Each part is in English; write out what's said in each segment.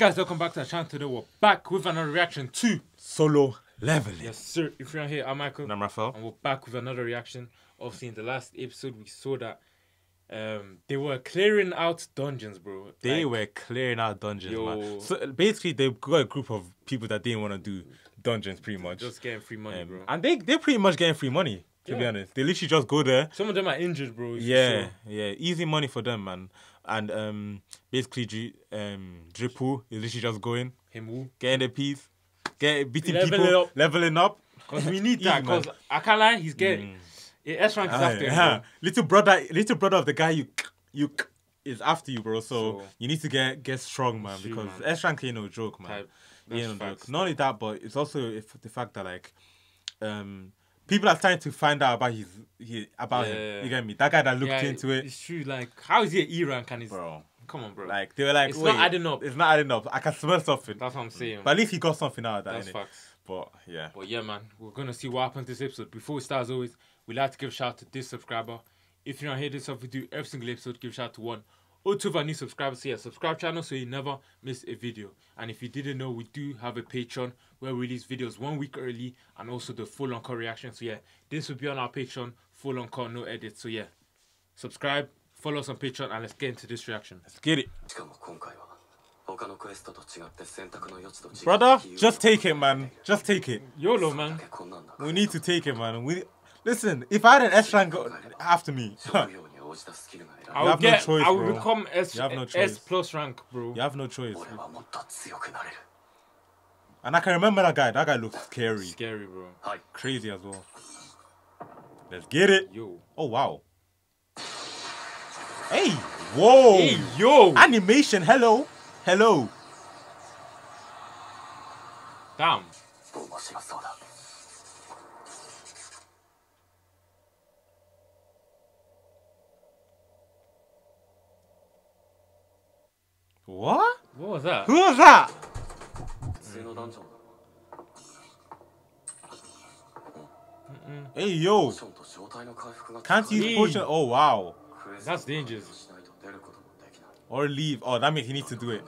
Hey guys, welcome back to the channel today. We're back with another reaction to Solo leveling. Yes sir. If you're here, I'm Michael. And I'm Raphael. And we're back with another reaction. Obviously in the last episode we saw that um they were clearing out dungeons, bro. They Like, were clearing out dungeons, Yo. man. So basically, they got a group of people that didn't want to do dungeons, pretty much. just getting free money, Um, bro. and they they're pretty much getting free money. To be honest, they literally just go there. Some of them are injured, bro. Yeah, saw. yeah, easy money for them, man. And um, basically, um, Dripple is literally just going, Him who? getting the piece, get beating Leveling people, up. leveling up. Because we need that. Because I can't lie, he's getting. Yeah, S rank is after him, yeah. Little brother, little brother of the guy you you is after you, bro. So, So- you need to get get strong, man, because man. S rank ain't no joke, man. Type. Ain't no joke. Not only that, but it's also if the fact that like, um, people are starting to find out about his he about Yeah. him. You get me? That guy that looked Yeah, into it, It's true. Like, how is he an E rank and he's. bro. Come on, bro. Like they were like, It's not "Wait, adding up." It's not adding up. I can smell something. That's what I'm saying. But at least he got something out of that. That's innit? facts. But yeah, But yeah, man, we're gonna see what happens this episode. Before we start, as always, we like to give a shout out to this subscriber. If you're not here, this stuff we do every single episode, give a shout out to one to our new subscribers here, subscribe channel so you never miss a video. And if you didn't know, we do have a Patreon where we release videos one week early and also the full on call reaction. So yeah, this will be on our Patreon, full on call, no edit. So yeah, subscribe, follow us on Patreon, and let's get into this reaction. Let's get it. Brother, just take it, man. Just take it. YOLO, man. We need to take it, man. We Listen, if I had an S-Rank after me, I would get. No choice, I would become S, no S plus rank, bro. You have no choice. And I can remember that guy. That guy looks scary. Scary, bro. Crazy as well. Let's get it. Yo. Oh wow. Hey. Whoa. Hey, yo. Animation. Hello. Hello. Damn. What? What was that? Who was that? Hey yo! Can't use potion. Oh wow. That's dangerous. Or leave. Oh, that means he needs to do it.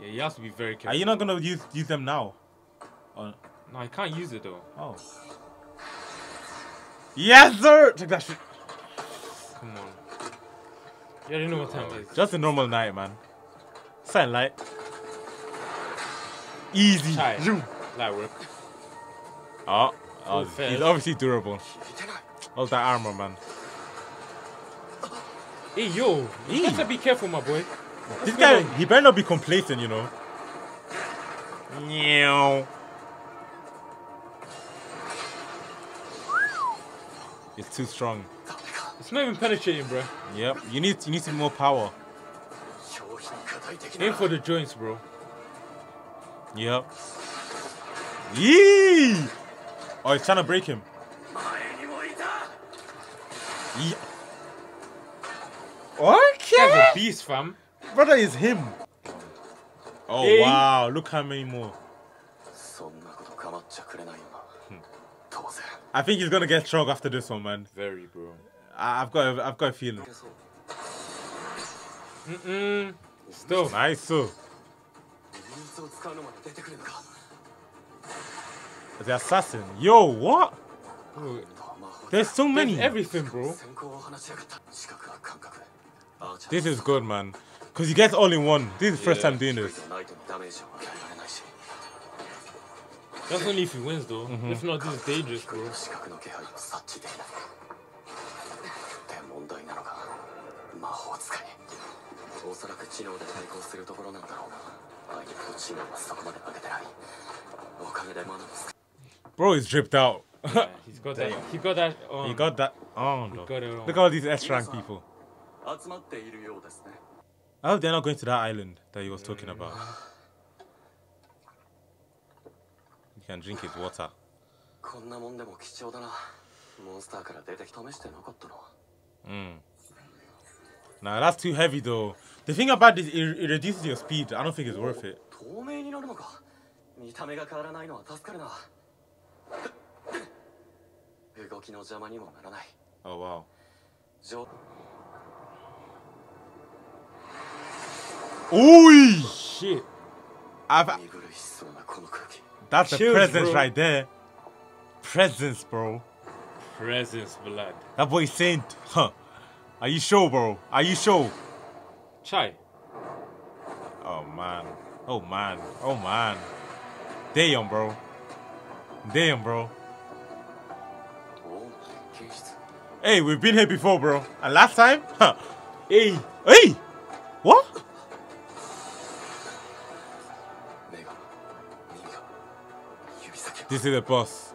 Yeah, he has to be very careful. Are you not gonna use use them now? Oh. No, I can't use it though. Oh. Yes, sir. Take that shit. Come on. You already know what time it is. Just a normal night, man. Sunlight. Easy. Nej, that work. Ah, oh, he's obviously durable. How's that armor, man? Hey, yo. You have to be careful, my boy. What's this guy, on? he better not be complacent, you know. Meow. It's too strong. It's not even penetrating, bro. Yep, you need you need some more power. Aim for the joints, bro. Yep. Yee! Oh, he's trying to break him. Yeah. Okay. He's a beast, fam. Brother is him. Oh hey. wow! Look how many more. Hmm. I think he's gonna get strong after this one, man. Very, bro. I- have got, a, I've got a feeling. Mm -mm. Still nice. The assassin. Yo, what? There's so many. Everything, bro. This is good, man. Because you get all in one. This is the first time doing this. That's only if he wins, though. Mm -hmm. If mm-hmm. not, this is dangerous, bro. おそらく知能で対抗するところなんだろうが相手の知能はそこまで上げてないおかげでマナも使 Bro is dripped out. Yeah, he's got that. He got that. Um, he got that. Oh no. got it on. Look at all these S rank people. 集まっているようですね I hope they're not going to that island that he was talking about. You can drink his water. こんなもんでも貴重だなモンスターから出てき試してなかったの Mm. Nah, that's too heavy though. The thing about this, it, it reduces your speed. I don't think it's worth it. 透明になるのか見た目が変わらないのは助かるな動きの邪魔にもならない Oh wow. 上 Oi! shit. I've, 見苦しそうなこの空気 that's the Chills, presence bro. right there. Presence, bro. Presence blood. That boy Saint. Huh. Are you sure, bro? Are you sure? Chai. Oh man. Oh man. Oh man. Damn, bro. Damn, bro. Hey, we've been here before, bro. And last time, huh. Hey, hey, what? This is the boss.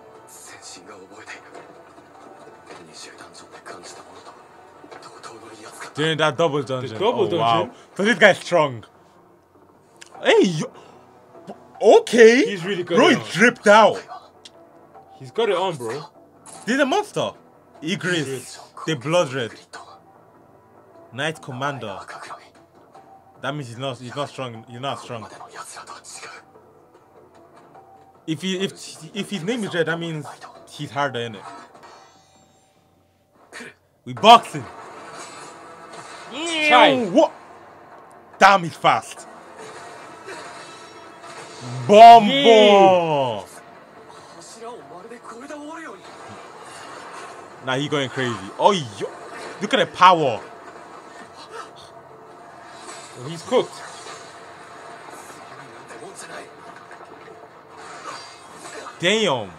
During that double dungeon. The double oh, dungeon. Wow. So this guy's strong. Hey, you... okay. He's really good. Bro, he's dripped out. He's got it on, bro. He's a monster. Igris, the blood red. Knight commander. That means he's not. He's not strong. He's not strong. If he, if if his name is red, that means he's harder in it. We boxing. Try. Damn, he's fast. Bombo. Now he's going crazy. Oh, yo. look at the power. Well, he's cooked. Damn.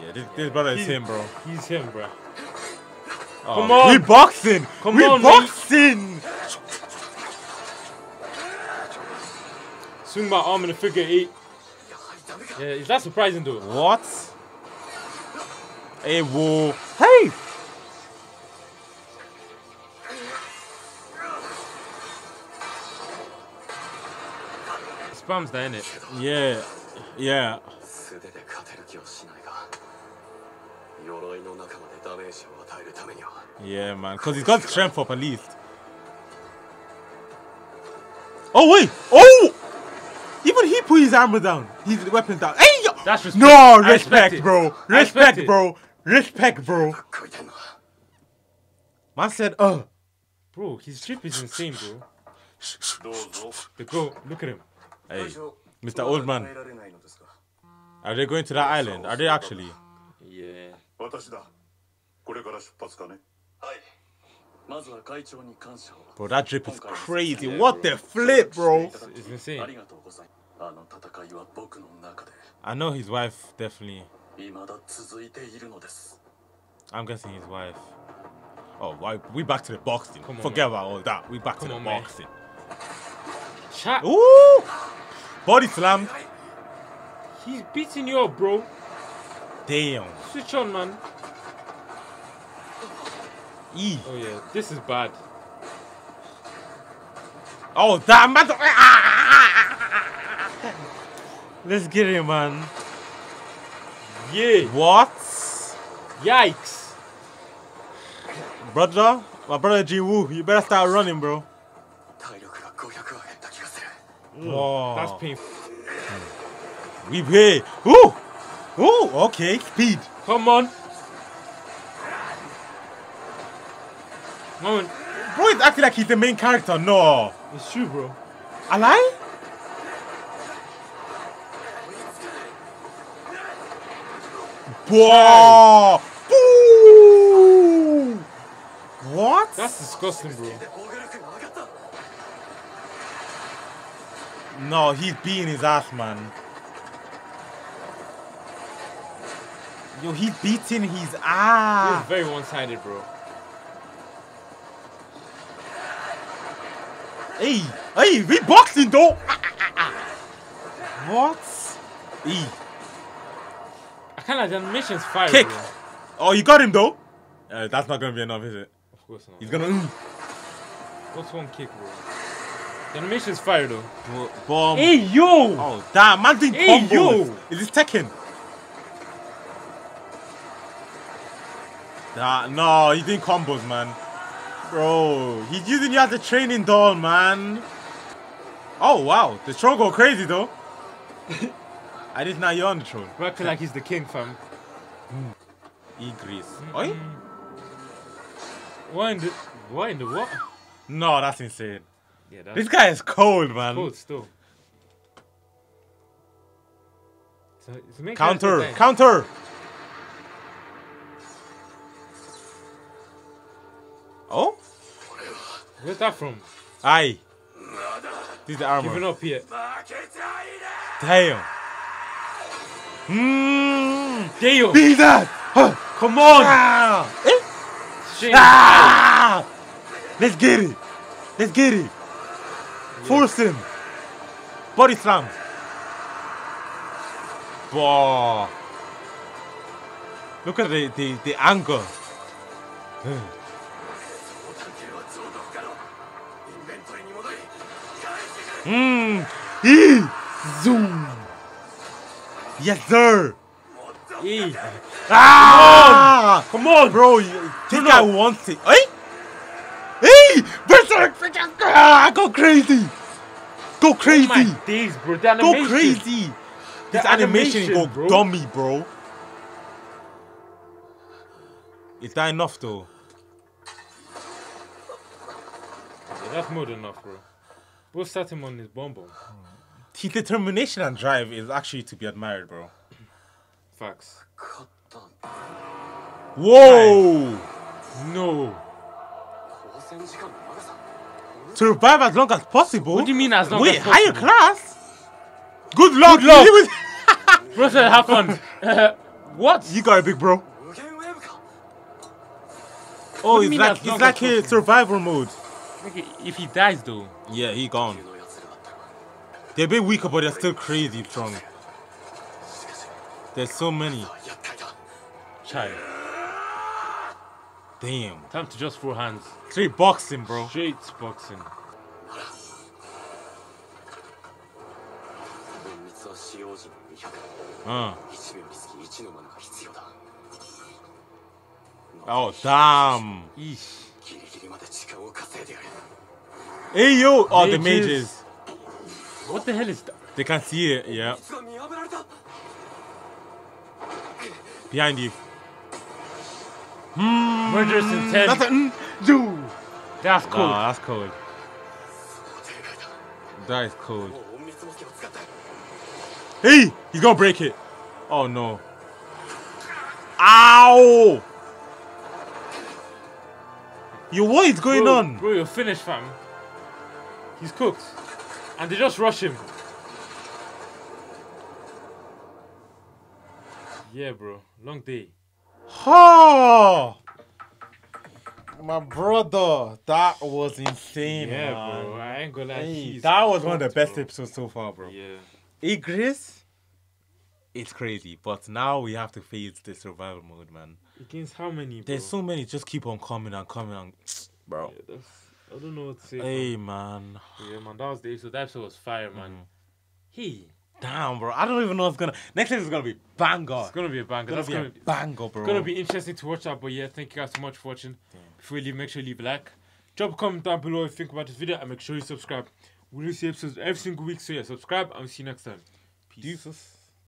Yeah, this, this brother is he's, him, bro. He's him, bro. Oh. Come on. We boxing. Come we on, boxing. Man. Swing my arm in a figure eight. Yeah, is that surprising though? What? Hey, whoa. Hey! Spams there, innit? Yeah. Yeah. Yeah, man, because he's got strength up at least. Oh, wait! Oh! Even he put his armor down, his weapons down. Hey! Yo! That's respect. No, respect, bro. Respect, bro. Respect, bro. Man said, uh. Bro, his trip is insane, bro. The girl, look at him. Hey, Mr. Old Man. Are they going to that island? Are they actually? Yeah. 私だこれから出発かねはいまずは会長に感謝を Bro, that drip is crazy. Yeah, What bro. the flip, bro? It's insane. ありがとうございますあの戦いは僕の中で I know his wife, definitely. 未だ続いているのです I'm guessing his wife. Oh, why? We back to the boxing. Come on, Forget man. about all that. We back Come to the on, man. boxing. Chat. Ooh! Body slam. He's beating you up, bro. Damn. Switch on, man. E. Oh, yeah. This is bad. Oh, that matter. Ah, ah, ah, Let's get him, man. Yeah. What? Yikes. Brother, my brother Jinwoo, you better start running, bro. Whoa. That's painful. We pay. Woo! Oh, okay, speed. Come on. Come on. Bro It's acting like he's the main character. No. It's true, bro. A lie? Boo! What? That's disgusting, bro. No, he's beating his ass, man. Yo, he's beating his This ass. very one-sided, bro. Hey, hey, we boxing though. What? E. I kind of the animation's fire, Kick. bro. Oh, you got him though. Uh, that's not gonna be enough, is it? Of course not. He's gonna. Mm. What's one kick, bro? The animation's fire, though. Bomb. Hey, yo! Oh damn, man doing Hey, combos. yo. Is this Tekken? Nah, no, he's doing combos, man. Bro, he's using you as a training doll, man. Oh wow, the throne go crazy though. I did not you on the throne. Bro, I feel like he's the king, fam. Igris. Oi? Why in the... Why in the what? No, that's insane. Yeah, that's This guy is cold, man. cold still. So, Counter, counter. Oh, Where's that from? aye. This is the armor. Giving up here. Damn. Mmm. Damn! Be that. Huh. Come on! Ah. Eh? Ah. Let's get it. Let's get it. Force him. Body slam. Bah. Look at the the, the angle. Mmm. E. Zoom. Yes, sir. E. Ah. Come on! Bro, you, this Bruno. guy wants it. Hey! Hey! Berserk! Ah, go crazy! Go Oh crazy! my days, bro. The go crazy! The This animation, animation, go bro. dummy, bro. Is that enough though? Yeah, that's more than enough, bro. We'll start him on his bomb. His determination and drive is actually to be admired, bro. Facts. Whoa! No. To revive as long as possible? What do you mean as long Wait, as possible? Wait, higher class? Good luck! Good luck! bro said, have fun. what? You got a big bro. Oh, it's like, it's like a survival mode if he dies though. Yeah, he gone. They're a bit weaker, but they're still crazy strong. There's so many. Child. Damn. Time to just throw hands. Straight boxing, bro. Straight boxing. Uh. Oh, damn. Eesh. Hey yo! Oh, the mages. What the hell is that? They can't see it, yeah. Behind you. Hmm. Murderous intent. That's a, mm, dude. That's cold. Nah, that's cold. That is cold. Hey! He's gonna break it. Oh no. Ow! Yo, what is going bro, on? Bro, you're finished, fam. He's cooked. And they just rush him. Yeah, bro. Long day. Oh, my brother, that was insane, Yeah, man. bro. I ain't gonna lie. Hey, that was one of the best bro. episodes so far, bro. Yeah. Igris, it's crazy, but now we have to face the survival mode, man. Against how many, bro? There's so many, just keep on coming and coming and, bro. Yeah, I don't know what to say. Hey, man. Yeah, man. That was the episode. That episode was fire, man. Mm-hmm. He. Damn, bro. I don't even know what's gonna. Next episode is gonna be banger. It's gonna be a banger. gonna That's be gonna a banger, bro. gonna be interesting to watch that. But yeah, thank you guys so much for watching. Before you leave, make sure you leave a like. Drop a comment down below if you think about this video and make sure you subscribe. We release episodes every single week, so yeah, subscribe and we'll see you next time. Peace. Deuces.